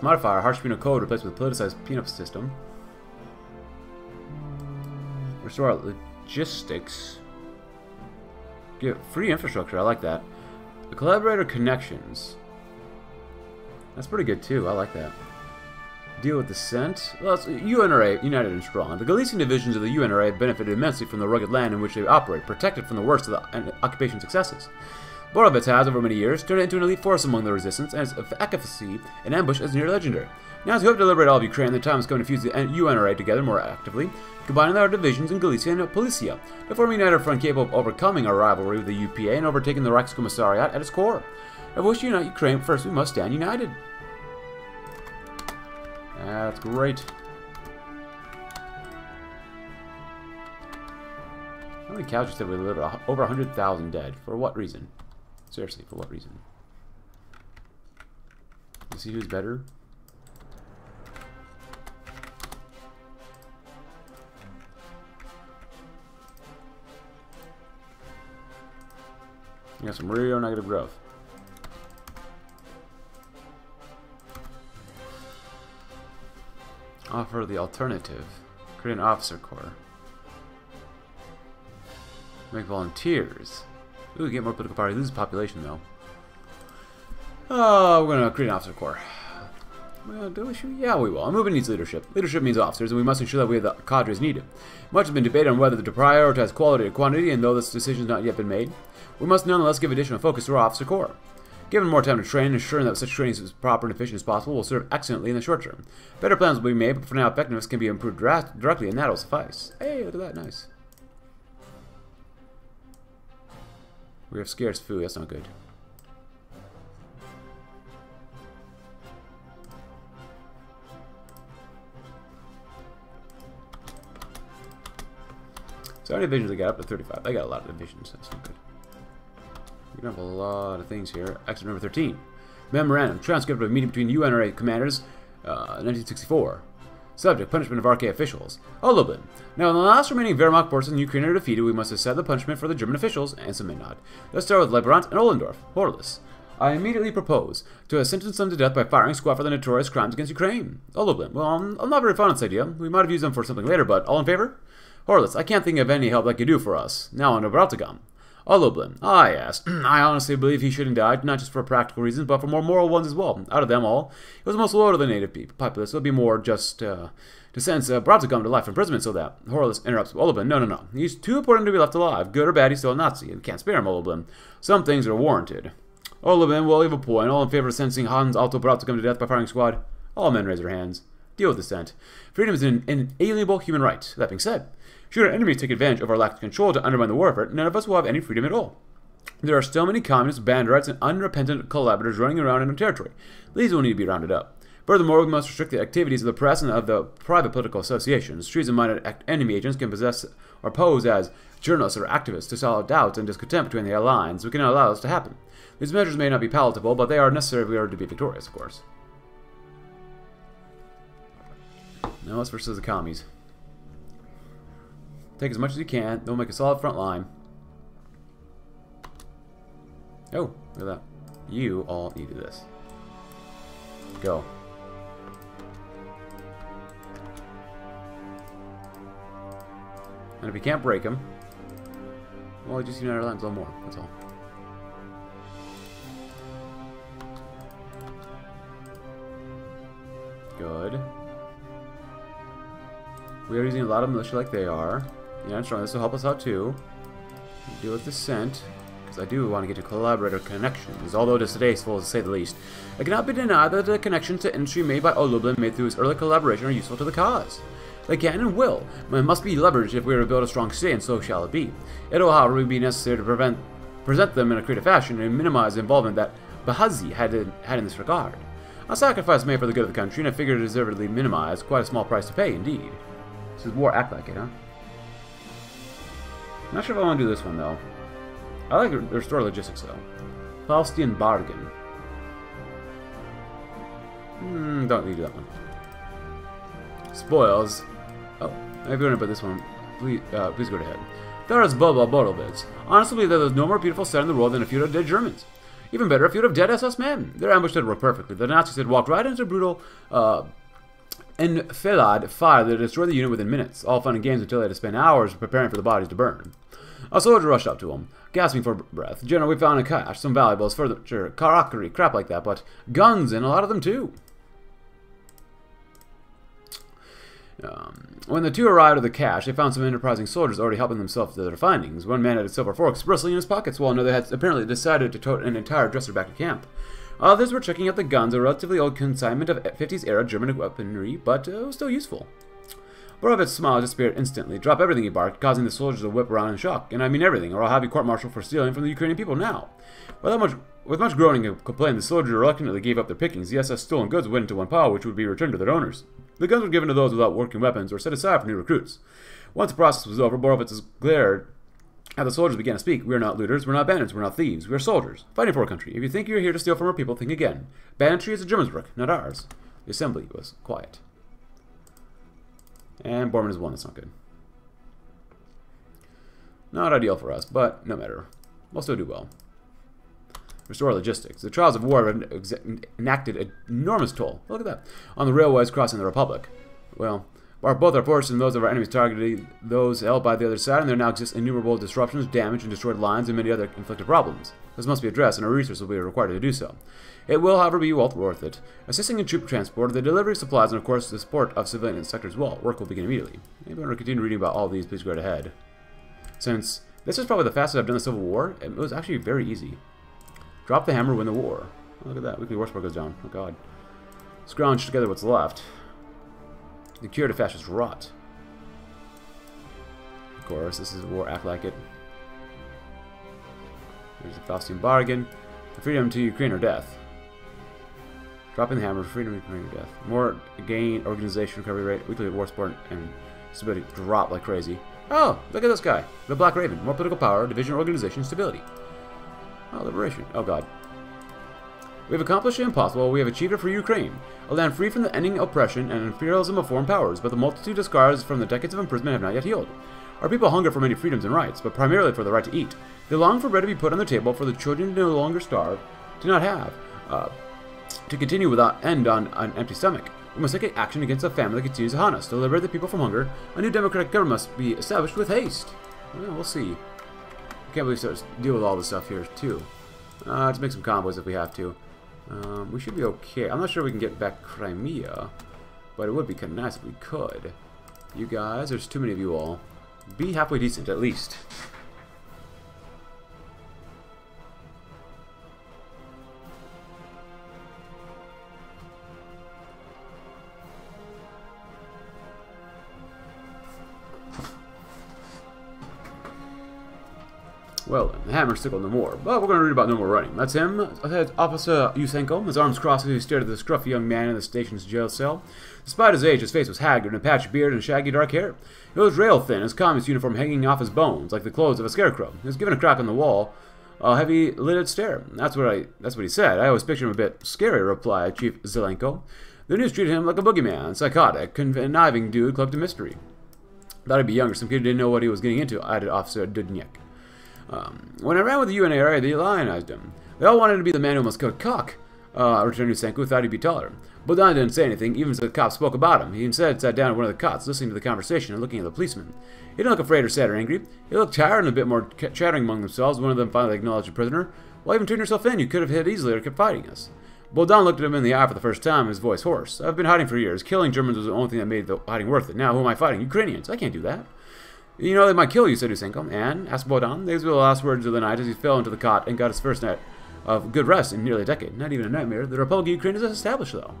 Cost modifier, harsh penal code replaced with politicized penal system. Restore our logistics. Get free infrastructure, I like that. The collaborator connections. That's pretty good too, I like that. Deal with dissent. Well, UNRA, united and strong. The Galician divisions of the UNRA have benefited immensely from the rugged land in which they operate, protected from the worst of the occupation successes. Borovets has, over many years, turned into an elite force among the resistance, and its efficacy in ambush is near legendary. Now, as we hope to liberate all of Ukraine, the time is coming to fuse the UNRA together more actively, combining our divisions in Galicia and Polissia to form a united front capable of overcoming our rivalry with the UPA and overtaking the Reichskommissariat at its core. If we wish to unite Ukraine, first we must stand united. That's great. How many casualties have we delivered? Over 100,000 dead. For what reason? Seriously, for what reason? You see who's better? You got some real negative growth. Offer the alternative. Create an officer corps. Make volunteers. Ooh, get more political party. Lose population, though. Oh, we're gonna create an officer corps. Well, do we shoot? Yeah, we will. A movement needs leadership. Leadership means officers, and we must ensure that we have the cadres needed. Much has been debated on whether to prioritize quality or quantity, and though this decision has not yet been made, we must nonetheless give additional focus to our officer corps. Given more time to train, ensuring that such training is as proper and efficient as possible will serve excellently in the short term. Better plans will be made, but for now, effectiveness can be improved directly, and that will suffice. Hey, look at that, nice. We have scarce food, that's not good. So many divisions I got? Up to 35. I got a lot of divisions, that's not good. We have a lot of things here. Exit number 13. Memorandum. Transcript of a meeting between UNRA commanders, uh, 1964. Subject, punishment of RK officials. Ohloblyn. Now, in the last remaining Wehrmacht forces in Ukraine are defeated, we must decide the punishment for the German officials and some Semenad. Let's start with Leibbrandt and Ollendorf. Horlis. I immediately propose to sentence them to death by firing squad for the notorious crimes against Ukraine. Ohloblyn. Well, I'm, I'm not very fond of this idea. We might have used them for something later, but all in favor? Horlis. I can't think of any help that could do for us. Now on to Ohloblyn. Ah, yes. I honestly believe he shouldn't die, not just for practical reasons, but for more moral ones as well. Out of them all, he was the most loyal to the native people, populace. It would be more just uh, to sentence uh, come to life imprisonment so that Horlis interrupts Ohloblyn. No, no, no. He's too important to be left alive. Good or bad, he's still a Nazi. We can't spare him, Ohloblyn. Some things are warranted. Ohloblyn will leave a point. All in favor of sentencing Hans Alto come to death by firing squad? All men raise their hands. Deal with the dissent. Freedom is an inalienable human right. That being said, should our enemies take advantage of our lack of control to undermine the warfare, none of us will have any freedom at all. There are still many communists, banderites, and unrepentant collaborators running around in our territory. These will need to be rounded up. Furthermore, we must restrict the activities of the press and of the private political associations. Treason-minded enemy agents can possess or pose as journalists or activists to sow doubts and discontent between the allies. We cannot allow this to happen. These measures may not be palatable, but they are necessary if we are to be victorious, of course. Now let's versus the commies. Take as much as you can. They'll make a solid front line. Oh, look at that. You all needed this. Go. And if you can't break them, well, just unite our lines a little more. That's all. Good. We are using a lot of militia like they are. Yeah, strong. This will help us out too. Deal with dissent, because I do want to get to collaborator connections, although it is distasteful to say the least. It cannot be denied that the connections to industry made by Ohloblyn made through his early collaboration are useful to the cause. They can and will, but it must be leveraged if we are to build a strong state, and so shall it be. It will, however, be necessary to prevent, present them in a creative fashion and minimize the involvement that Bahazi had in, had in this regard. A sacrifice made for the good of the country, and I figure deservedly minimized, quite a small price to pay, indeed. This is war act like it, huh? Eh? Not sure if I want to do this one, though. I like Restore Logistics, though. Faustian Bargain. Hmm, don't need that one. Spoils. Oh, if you want to put this one, please, uh, please go ahead. There is Bulba-Borovets. Honestly, there is no more beautiful set in the world than a feud of dead Germans. Even better, a feud of dead SS men. Their ambush did work perfectly. The Nazis had walked right into brutal uh, enfilade fire that destroyed the unit within minutes. All fun and games until they had to spend hours preparing for the bodies to burn. A soldier rushed up to him, gasping for breath. General, we found a cache, some valuables, furniture, karakuri, crap like that, but guns, and a lot of them too. Um, when the two arrived at the cache, they found some enterprising soldiers already helping themselves to their findings. One man had a silver fork expressly in his pockets, while another had apparently decided to tote an entire dresser back to camp. Others were checking out the guns, a relatively old consignment of 50s-era German weaponry, but uh, was still useful. Borovets smile disappeared instantly. Drop everything, he barked, causing the soldiers to whip around in shock. And I mean everything, or I'll have you court-martialed for stealing from the Ukrainian people now. Without much, with much groaning and complaining, the soldiers reluctantly gave up their pickings. The SS stolen goods went into one pile, which would be returned to their owners. The guns were given to those without working weapons or set aside for new recruits. Once the process was over, Borovets glared at the soldiers began to speak. We are not looters, we're not bandits, we're not thieves, we are soldiers, fighting for our country. If you think you're here to steal from our people, think again. Banditry is a Germans' work, not ours. The assembly was quiet. And Bormann is one, that's not good. Not ideal for us, but no matter. We'll still do well. Restore logistics. The trials of war have enacted an enormous toll. Look at that. On the railways crossing the Republic. Well, both our forces and those of our enemies targeted those held by the other side, and there now exist innumerable disruptions, damage, and destroyed lines, and many other inflicted problems. This must be addressed, and our resources will be required to do so. It will, however, be well worth it. Assisting in troop transport, the delivery of supplies, and of course the support of civilian sectors well. Work will begin immediately. If you want to continue reading about all these, please go right ahead. Since this is probably the fastest I've done the Civil War, it was actually very easy. Drop the hammer, win the war. Look at that, weekly war score goes down. Oh god. Scrounge together what's left. The cure to fascist rot. Of course, this is war, act like it. There's a Faustian bargain. Freedom to Ukraine or death. Dropping the hammer, freedom to Ukraine or death. More gain, organization, recovery rate, weekly war support, and stability drop like crazy. Oh, look at this guy. The Black Raven. More political power, division, organization, stability. Oh, liberation. Oh, God. We have accomplished the impossible. We have achieved it for Ukraine. A land free from the ending oppression and imperialism of foreign powers, but the multitude of scars from the decades of imprisonment have not yet healed. Our people hunger for many freedoms and rights, but primarily for the right to eat. They long for bread to be put on the table, for the children to no longer starve, to not have, uh, to continue without end on an empty stomach. We must take action against the famine that continues to haunt us. To liberate the people from hunger, a new democratic government must be established with haste. Well, we'll see. I can't believe we deal with all this stuff here, too. Uh, let's make some combos if we have to. Um, we should be okay. I'm not sure we can get back Crimea, but it would be kind of nice if we could. You guys, there's too many of you all. Be halfway decent, at least. Well, the hammer stickled no more, but we're going to read about no more running. That's him. That's Officer Yusenko, his arms crossed as he stared at the scruffy young man in the station's jail cell. Despite his age, his face was haggard, and a patched beard and shaggy dark hair. He was rail thin, his communist uniform hanging off his bones, like the clothes of a scarecrow. He was given a crack on the wall, a heavy-lidded stare. That's what I. That's what he said. I always pictured him a bit scary, replied Chief Zelenko. The news treated him like a boogeyman, psychotic, conniving dude cloaked in mystery. Thought he'd be younger. Some kid didn't know what he was getting into, added Officer Dudniak. Um, when I ran with the UNRA, they lionized him. They all wanted to be the man who must cut cock. Uh, returned Yusenko, thought he'd be taller. Bodan didn't say anything, even as the cop spoke about him. He instead sat down at one of the cots, listening to the conversation and looking at the policeman. He didn't look afraid or sad or angry. He looked tired and a bit more chattering among themselves. One of them finally acknowledged the prisoner. Why even turn yourself in? You could have hit easily or kept fighting us. Bodan looked at him in the eye for the first time, his voice hoarse. I've been hiding for years. Killing Germans was the only thing that made the hiding worth it. Now, who am I fighting? Ukrainians. I can't do that. You know they might kill you, said Yusenko. And, asked Bodan. These were the last words of the night as he fell into the cot and got his first night of good rest in nearly a decade. Not even a nightmare. The Republic of Ukraine is established, though.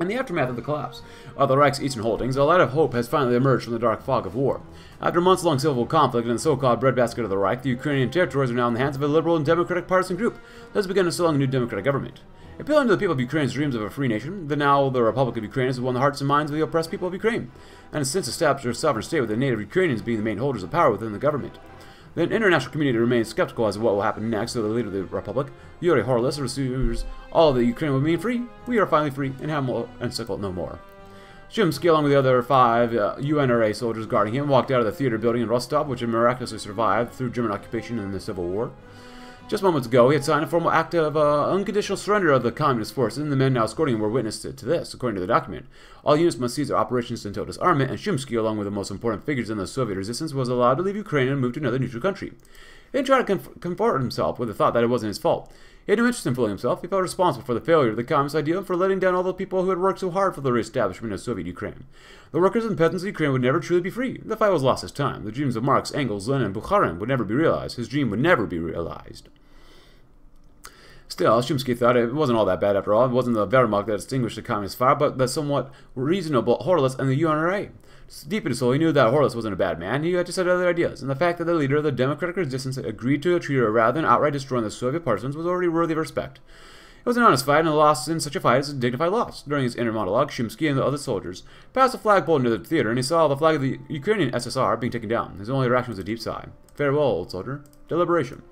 In the aftermath of the collapse of the Reich's eastern holdings, a light of hope has finally emerged from the dark fog of war. After months-long civil conflict in the so-called breadbasket of the Reich, the Ukrainian territories are now in the hands of a liberal and democratic partisan group that has begun installing a new democratic government. Appealing to the people of Ukraine's dreams of a free nation, the now the Republic of Ukraine has won the hearts and minds of the oppressed people of Ukraine, and has since established a sovereign state with the native Ukrainians being the main holders of power within the government. The international community remains skeptical as to what will happen next, so the leader of the Republic, Yuri Horlis, assures all that Ukraine will remain free. We are finally free and more and sickle no more. Shumsky, along with the other five uh, UNRA soldiers guarding him, walked out of the theater building in Rostov, which had miraculously survived through German occupation in the Civil War. Just moments ago, he had signed a formal act of uh, unconditional surrender of the communist forces, and the men now escorting him were witness to, this, according to the document. All units must cease their operations until disarmament, and Shumsky, along with the most important figures in the Soviet resistance, was allowed to leave Ukraine and move to another neutral country. He try to comfort himself with the thought that it wasn't his fault. He had no interest in fooling himself. He felt responsible for the failure of the communist ideal and for letting down all the people who had worked so hard for the reestablishment of Soviet Ukraine. The workers and peasants of Ukraine would never truly be free. The fight was lost his time. The dreams of Marx, Engels, Lenin, and Bukharin would never be realized. His dream would never be realized. Still, Shumsky thought it wasn't all that bad after all. It wasn't the Wehrmacht that distinguished the communist fire, but the somewhat reasonable Horowitz and the UNRA. Deep in his soul, he knew that Horowitz wasn't a bad man. He had just had other ideas, and the fact that the leader of the democratic resistance agreed to a treaty rather than outright destroying the Soviet partisans was already worthy of respect. It was an honest fight, and a loss in such a fight is a dignified loss. During his inner monologue, Shumsky and the other soldiers passed a flagpole near the theater, and he saw the flag of the Ukrainian SSR being taken down. His only reaction was a deep sigh. Farewell, old soldier. Deliberation.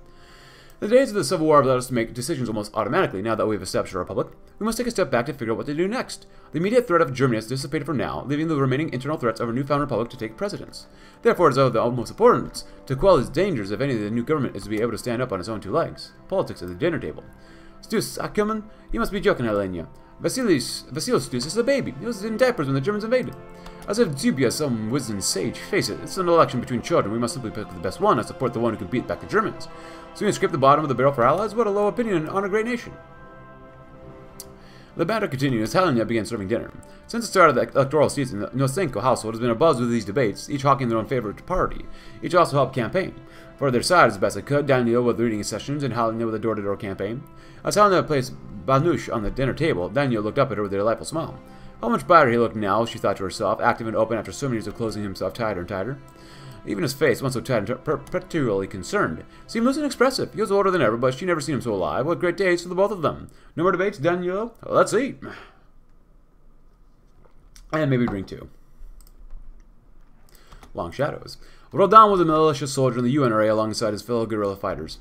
The days of the Civil War have allowed us to make decisions almost automatically now that we've established a republic. We must take a step back to figure out what to do next. The immediate threat of Germany has dissipated for now, leaving the remaining internal threats of a newfound republic to take precedence. Therefore, it is of the utmost importance to quell these dangers if any of the new government is to be able to stand up on its own two legs. Politics at the dinner table. Stus Ackerman, you must be joking, Helena. Vasilis, Vasilis Stus is a baby. He was in diapers when the Germans invaded. As if Zubia, some wisdom sage, face it, it's an election between children. We must simply pick the best one and support the one who can beat back the Germans. So you scrape the bottom of the barrel for allies? What a low opinion on a great nation. The banter continued as Helena began serving dinner. Since the start of the electoral season, the Nosenko household has been abuzz with these debates, each hawking their own favorite party. Each also helped campaign. For their side as best they could, Daniel with reading sessions and Helena with a door-to-door -door campaign. As Helena placed Banush on the dinner table, Daniel looked up at her with a delightful smile. How much brighter he looked now, she thought to herself, active and open after so many years of closing himself tighter and tighter. Even his face, once so tight and perpetually concerned, seemed loose and expressive. He was older than ever, but she never seen him so alive. What great days for the both of them. No more debates, Daniel? Let's eat. And maybe drink too. Long Shadows. Rodan was a militia soldier in the UNRA alongside his fellow guerrilla fighters.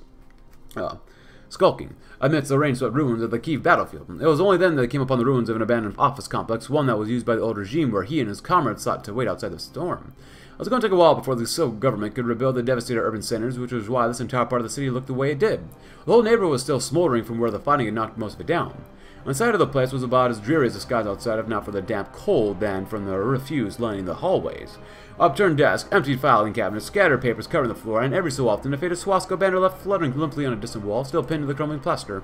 Uh, skulking amidst the rain-swept ruins of the Kiev battlefield. It was only then that they came upon the ruins of an abandoned office complex, one that was used by the old regime where he and his comrades sought to wait outside the storm. It was going to take a while before the Soviet government could rebuild the devastated urban centers, which was why this entire part of the city looked the way it did. The whole neighborhood was still smoldering from where the fighting had knocked most of it down. Inside of the place was about as dreary as the skies outside, if not for the damp cold than from the refuse lining the hallways. Upturned desks, emptied filing cabinets, scattered papers covering the floor, and every so often a faded swastika banner left fluttering limply on a distant wall, still pinned to the crumbling plaster.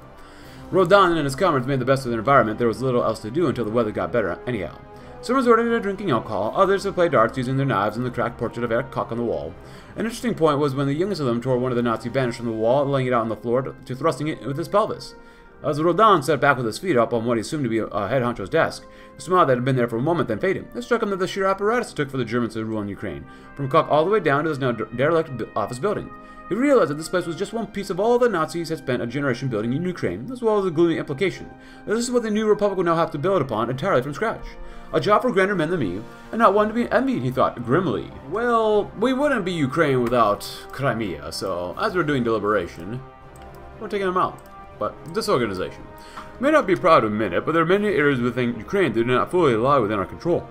Rodan and his comrades made the best of their environment. There was little else to do until the weather got better anyhow. Some resorted to drinking alcohol, others to play darts using their knives and the cracked portrait of Erich Koch on the wall. An interesting point was when the youngest of them tore one of the Nazi banners from the wall, laying it out on the floor to thrusting it with his pelvis. As Rodan sat back with his feet up on what he assumed to be a head honcho's desk, the smile that had been there for a moment then faded. It struck him that the sheer apparatus it took for the Germans to rule in Ukraine, from Koch all the way down to this now derelict office building. He realized that this place was just one piece of all the Nazis had spent a generation building in Ukraine, as well as the gloomy implication that this is what the new republic would now have to build upon entirely from scratch. A job for grander men than me, and not one to be envied, he thought grimly. Well, we wouldn't be Ukraine without Crimea, so as we're doing deliberation, we're taking them out. But this organization may not be proud to admit it, but there are many areas within Ukraine that do not fully lie within our control.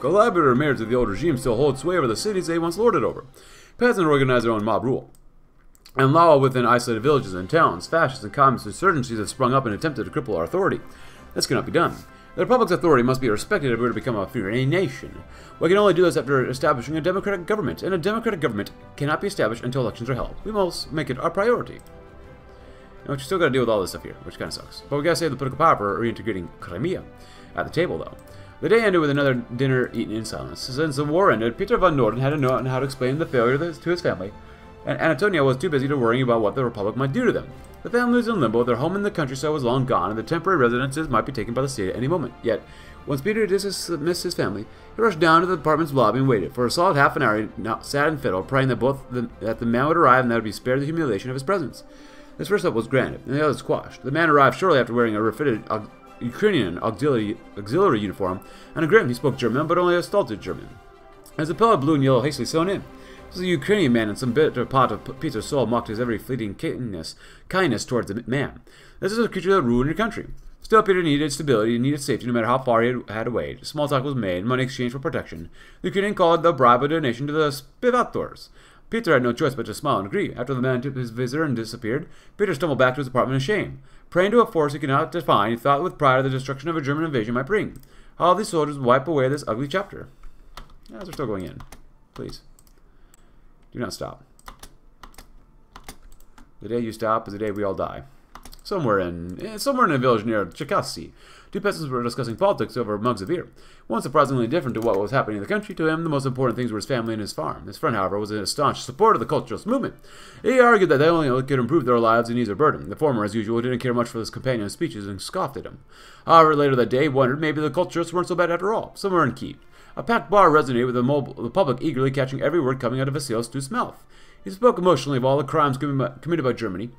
Collaborator mayors of the old regime still hold sway over the cities they once lorded over. Peasants organize their own mob rule. And law within isolated villages and towns, fascists and communist insurgencies have sprung up and attempted to cripple our authority. This cannot be done. The Republic's authority must be respected if we are to become a free nation. We can only do this after establishing a democratic government, and a democratic government cannot be established until elections are held. We must make it our priority. But you still gotta deal with all this stuff here, which kinda sucks. But we gotta save the political power for reintegrating Crimea. At the table, though. The day ended with another dinner eaten in silence. Since the war ended, Peter von Norden had to know how to explain the failure to his family, and Antonia was too busy to worry about what the Republic might do to them. The family was in limbo, their home in the countryside was long gone, and the temporary residences might be taken by the state at any moment. Yet, once Peter dismissed his family, he rushed down to the department's lobby and waited. For a solid half an hour, he sat and fiddled, praying that both the, that the man would arrive and that he would be spared the humiliation of his presence. His first hope was granted, and the other squashed. The man arrived shortly after wearing a refitted Ukrainian auxiliary, auxiliary uniform, and a grin he spoke German, but only a stulted German. As the pillow blue and yellow hastily sewn in, a Ukrainian man, and some bitter uh, pot of Peter's soul mocked his every fleeting kindness, kindness towards the man. This is a creature that ruined your country. Still, Peter needed stability and needed safety no matter how far he had, to wait. Small talk was made, money exchanged for protection. The Ukrainian called the bribe a donation to the Spivators. Peter had no choice but to smile and agree. After the man took his visitor and disappeared, Peter stumbled back to his apartment in shame. Praying to a force he could not define, he thought with pride of the destruction of a German invasion might bring. How these soldiers wipe away this ugly chapter. As we're still going in. Please. Do not stop. The day you stop is the day we all die. Somewhere in eh, somewhere in a village near Cherkasy, two peasants were discussing politics over mugs of beer. One surprisingly different to what was happening in the country. To him, the most important things were his family and his farm. His friend, however, was a staunch supporter of the culturalist movement. He argued that they only could improve their lives and ease their burden. The former, as usual, didn't care much for his companion's speeches and scoffed at him. However, later that day, he wondered maybe the culturists weren't so bad after all. Somewhere in Kiev. A packed bar resonated with the, the public eagerly catching every word coming out of Vasyl Stus's mouth. He spoke emotionally of all the crimes committed by Germany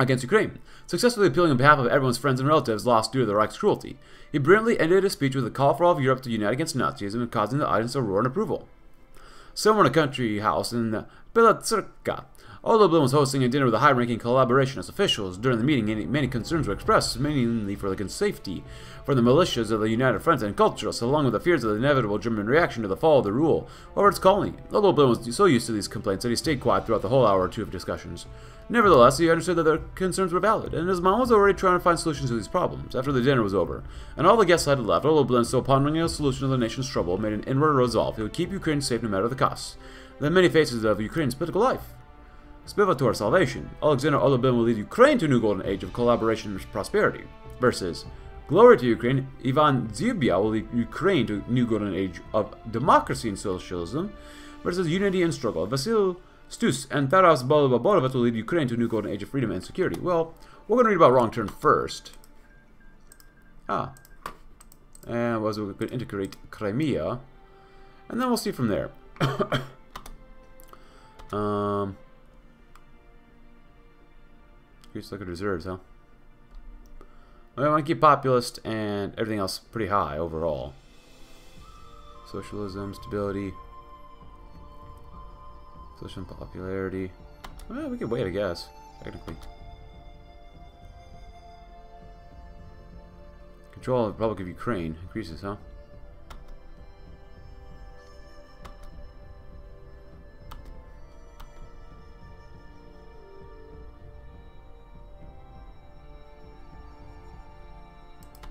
against Ukraine, successfully appealing on behalf of everyone's friends and relatives lost due to the Reich's cruelty. He brilliantly ended his speech with a call for all of Europe to unite against Nazism and causing the audience to roar in approval. Somewhere in a country house in Belatsirka, Lublin was hosting a dinner with the high-ranking collaborationist officials. During the meeting, many concerns were expressed, mainly for the safety for the militias of the United Front and culturists, along with the fears of the inevitable German reaction to the fall of the rule over its colony. Although Lublin was so used to these complaints that he stayed quiet throughout the whole hour or two of discussions. Nevertheless, he understood that their concerns were valid, and his mom was already trying to find solutions to these problems. After the dinner was over, and all the guests had left, Lublin, still pondering a solution to the nation's trouble, made an inward resolve he would keep Ukraine safe no matter the cost. The many faces of Ukraine's political life. Spivator salvation. Alexander Ohloblyn will lead Ukraine to a new golden age of collaboration and prosperity. Versus Glory to Ukraine, Ivan Zubia will lead Ukraine to a new golden age of democracy and socialism. Versus Unity and Struggle. Vasyl Stus and Taras Bulba-Borovets will lead Ukraine to a new golden age of freedom and security. Well, we're going to read about Wrong Turn first. Ah. And was we could integrate Crimea. And then we'll see from there. um... Increase liquid reserves, huh? I want to keep populist and everything else pretty high overall. Socialism, stability, social popularity. Well, we could wait, I guess, technically. Control of the Republic of Ukraine increases, huh?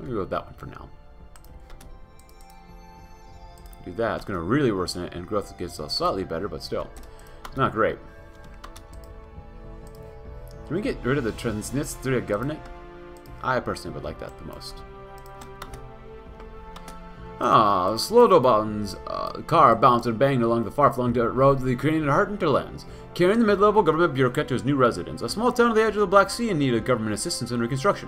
Me go with that one for now. Do that. It's going to really worsen it, and growth gets slightly better, but still. It's not great. Can we get rid of the Transnistria Governorate? I personally would like that the most. Ah, Slobodan's uh, car bounced and banged along the far-flung dirt road to the Ukrainian heart hinterlands, carrying the mid-level government bureaucrat to his new residence, a small town on the edge of the Black Sea in need of government assistance and reconstruction.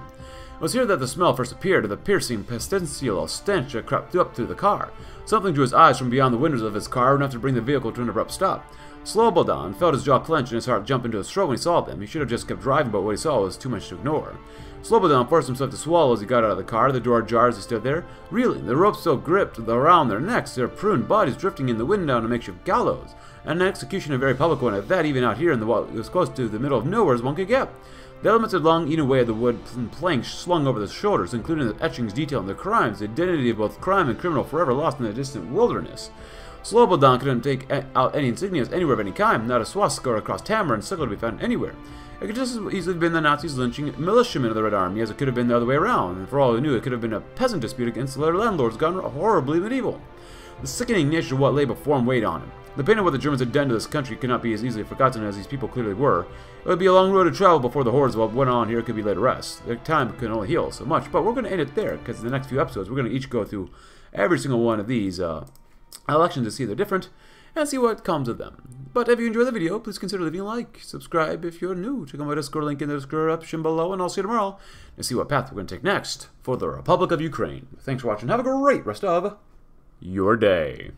It was here that the smell first appeared, the piercing pestilential stench that crept up through the car. Something drew his eyes from beyond the windows of his car, enough to bring the vehicle to an abrupt stop. Slobodan felt his jaw clench and his heart jump into his throat when he saw them. He should have just kept driving, but what he saw was too much to ignore. Slobodan forced himself to swallow as he got out of the car. The door ajar as he stood there, reeling. The rope still gripped around their necks, their pruned bodies drifting in the wind down a makeshift gallows. And an execution a very public one at that, even out here in the what was close to the middle of nowhere as one could get. The elements had long eaten away at the wood planks slung over the shoulders, including the etchings detailing the crimes, the identity of both crime and criminal forever lost in the distant wilderness. Slobodan couldn't take out any insignias anywhere of any kind, not a swastika or a cross hammer and sickle to be found anywhere. It could just as easily have been the Nazis lynching militiamen of the Red Army as it could have been the other way around, and for all we knew, it could have been a peasant dispute against their landlords gone horribly medieval. The sickening nature of what lay before him weighed on him. The pain of what the Germans had done to this country could not be as easily forgotten as these people clearly were. It would be a long road to travel before the horrors of what went on here could be laid to rest. Their time could only heal so much, but we're going to end it there, because in the next few episodes, we're going to each go through every single one of these uh, elections to see they're different, and see what comes of them. But if you enjoyed the video, please consider leaving a like, subscribe if you're new, check out my Discord link in the description below, and I'll see you tomorrow to see what path we're going to take next for the Republic of Ukraine. Thanks for watching, have a great rest of your day.